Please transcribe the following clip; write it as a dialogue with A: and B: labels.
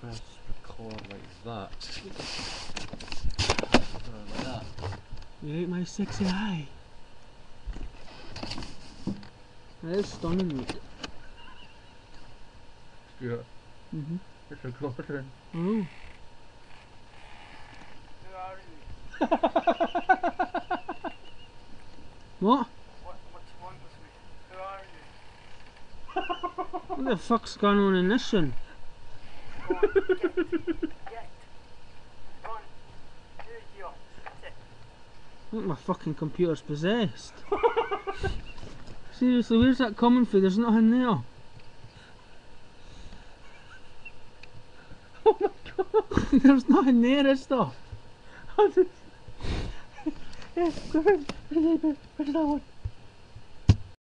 A: press record like that. Like that.
B: You ate my sexy eye. That is stunning, mate.
A: Stuart,
B: Mm-hmm.
A: it's recording.
B: Oh.
C: Who are you?
B: What?
C: What, what you want with me? Who are you?
B: What the fuck's going on in this one? I think my fucking computer's possessed. Seriously, where's that coming from? There's nothing there. Oh my god! There's nothing there, is there?
A: Yes, go ahead. Where's that one?